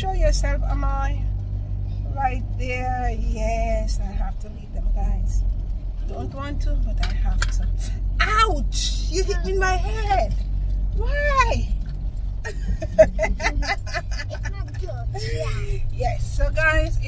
show yourself, am I? Right there. Yes, I have to leave them, guys. Don't want to, but I have to. Ouch! You hit me in my head. Why? yes, so guys,